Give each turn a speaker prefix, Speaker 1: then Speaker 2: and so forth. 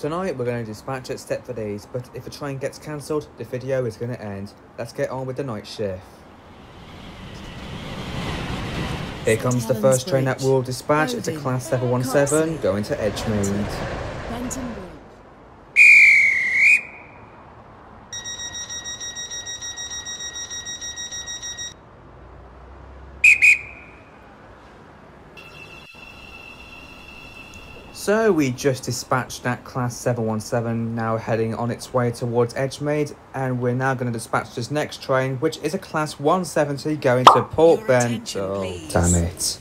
Speaker 1: Tonight we're going to dispatch at Stepford East, but if a train gets cancelled, the video is going to end. Let's get on with the night shift. Here comes the first train that we'll dispatch. It's a. Class 717
Speaker 2: Crossing.
Speaker 1: going to Edgemead. So we just dispatched that Class 717 now heading on its way towards Edgemead and we're now going to dispatch this next train which is a Class 170 going to Port
Speaker 2: Your
Speaker 1: Bend. Oh, damn it.